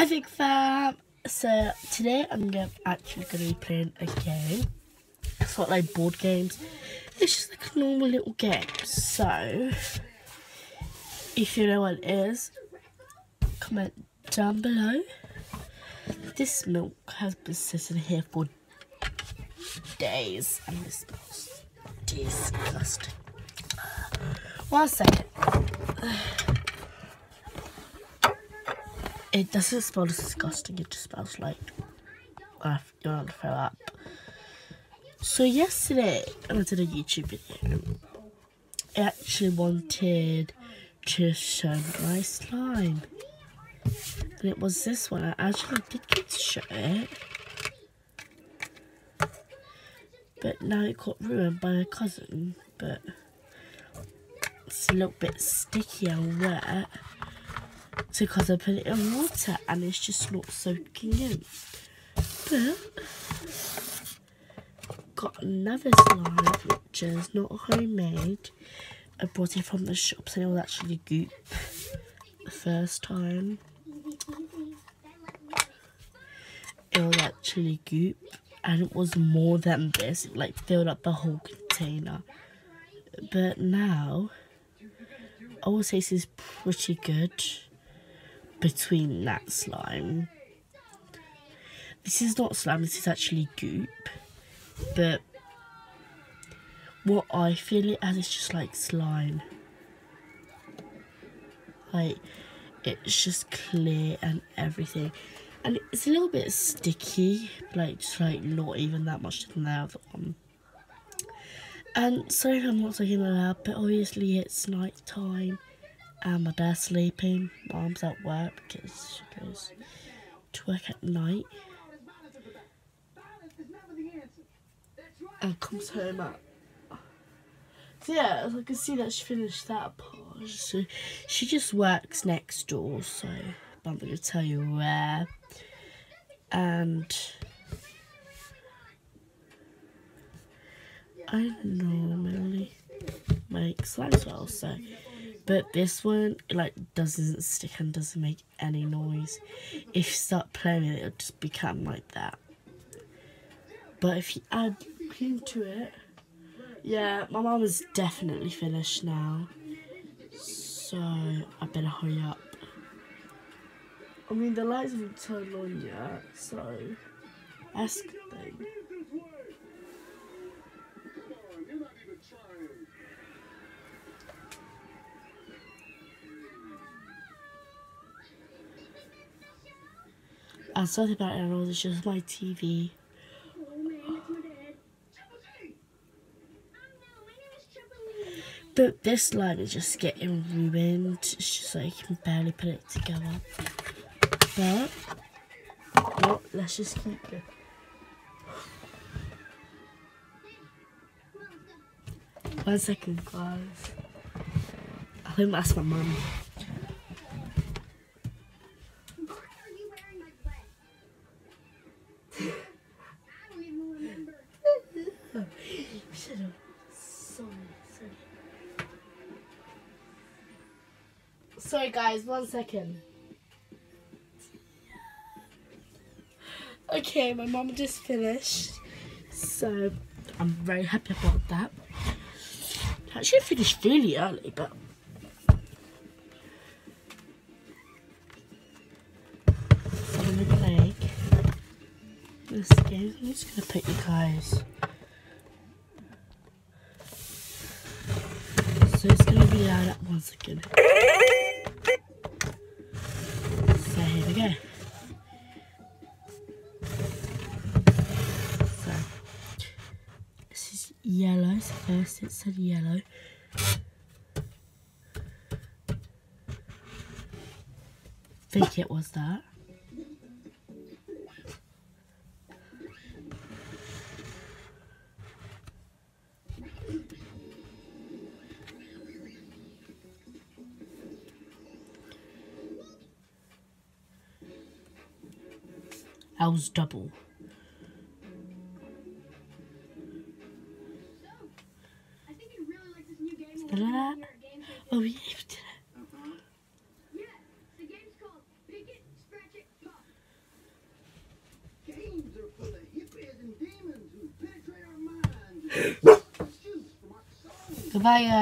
Hi Big Fam! So today I'm gonna, actually going to be playing a game. It's not like board games. It's just like a normal little game. So, if you know what it is, comment down below. This milk has been sitting here for days and it smells disgusting. One second. It doesn't smell disgusting, it just smells like uh, you're gonna throw up. So yesterday, I did a YouTube video. I actually wanted to show my slime. And it was this one. I actually did get to show it. But now it got ruined by a cousin. But it's a little bit sticky and wet. Because I put it in water and it's just not soaking in. But got another slime which is not homemade. I bought it from the shops and it was actually goop the first time. It was actually goop and it was more than this. It like filled up the whole container. But now I would say this is pretty good between that slime. This is not slime, this is actually goop. But what I feel it as is just like slime. Like it's just clear and everything. And it's a little bit sticky, like just like not even that much than the other one. And sorry if I'm not talking loud, but obviously it's night time and my dad's sleeping. Mom's at work because she goes to work at night. And comes home at so yeah, I can see that she finished that part. So she just works next door, so I'm not gonna tell you where. And I normally make slime well, so but this one like doesn't stick and doesn't make any noise. If you start playing it, it'll just become like that. But if you add cream to it, yeah, my mom is definitely finished now. So I better hurry up. I mean, the lights haven't turned on yet, so that's good thing. And something about it, it's just my TV. But this line is just getting ruined. It's just like you can barely put it together. But, well, let's just keep it. One second, guys. I think that's my mum. Sorry guys, one second. Okay, my mom just finished. So I'm very happy about that. Actually finished really early, but I'm gonna leg. This game. I'm just gonna put you guys. So it's gonna be loud at one second. Yellow. So first it said yellow. think it was that. L's double. That? Oh, we you it. Uh the game's called Pick It, Scratch It, Pop. Games are hippies and demons who penetrate our minds. Goodbye, guys.